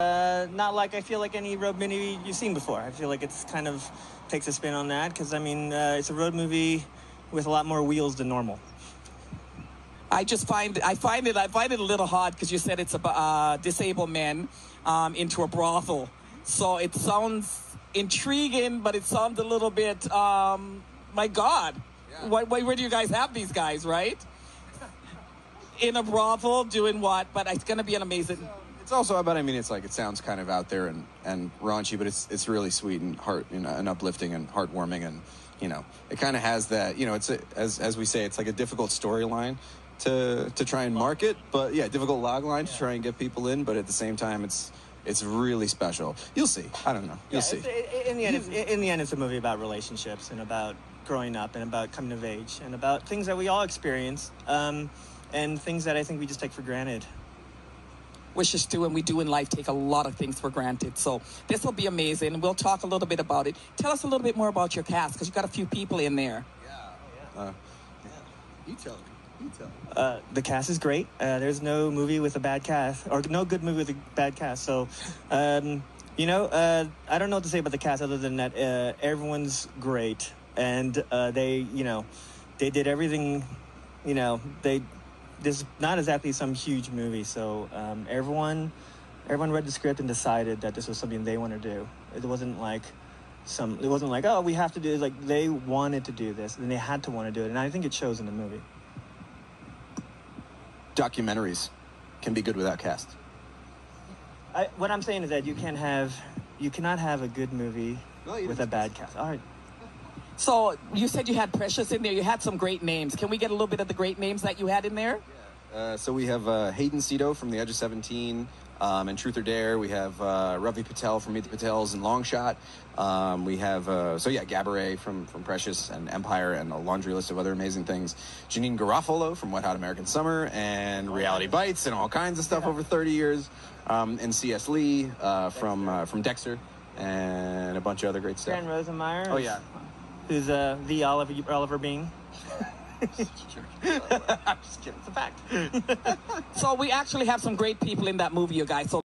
Uh, not like I feel like any road movie you've seen before. I feel like it's kind of takes a spin on that because I mean uh, it's a road movie with a lot more wheels than normal. I just find I find it I find it a little hard because you said it's about uh, disabled men um, into a brothel, so it sounds intriguing, but it sounds a little bit. Um, my God, Yeah. what, where, where do you guys have these guys? Right? In a brothel, doing what? But it's gonna be an amazing. It's also about. I mean, it's like it sounds kind of out there and, and raunchy, but it's it's really sweet and heart you know, and uplifting and heartwarming, and you know, it kind of has that. You know, it's a, as as we say, it's like a difficult storyline to to try and market, but yeah, difficult log line to try and get people in, but at the same time, it's it's really special. You'll see. I don't know. You'll Yeah, see. it's- i- in the end, it's, in the end, it's a movie about relationships and about growing up and about coming of age and about things that we all experience um, and things that I think we just take for granted. Wishes to and we do in life take a lot of things for granted. So this will be amazing. We'll talk a little bit about it. Tell us a little bit more about your cast because you've got a few people in there. yeah You tell me. You tell me. Uh, the cast is great. Uh, there's no movie with a bad cast, or no good movie with a bad cast. So, um, you know, uh, I don't know what to say about the cast other than that uh, everyone's great, and uh, they, you know, they did everything. You know, they this is not exactly some huge movie, so um, everyone, everyone read the script and decided that this was something they want to do. It wasn't like some. It wasn't like oh we have to do. It. Like they wanted to do this, and they had to want to do it, and I think it shows in the movie. Documentaries can be good without cast. I, what I'm saying is that you can't have, you cannot have a good movie No, with a bad cast. All right. So you said you had Precious in there. You had some great names. Can we get a little bit of the great names that you had in there? Uh, so we have uh, Hayden Szeto from The Edge of 17 um, and Truth or Dare. We have uh, Ravi Patel from Meet the Patels and Long Shot. Um, we have, uh, so yeah, Gabourey from, from Precious and Empire and a laundry list of other amazing things. Janeane Garofalo from Wet Hot American Summer and Reality Bites and all kinds of stuff over 30 years. Um, and C.S. Lee uh, from, uh, from Dexter and a bunch of other great stuff. Stan Rosenmeyer. Oh, yeah. Who's uh, the Oliver Oliver Bean? I'm just kidding. It's a fact. So we actually have some great people in that movie, you guys. So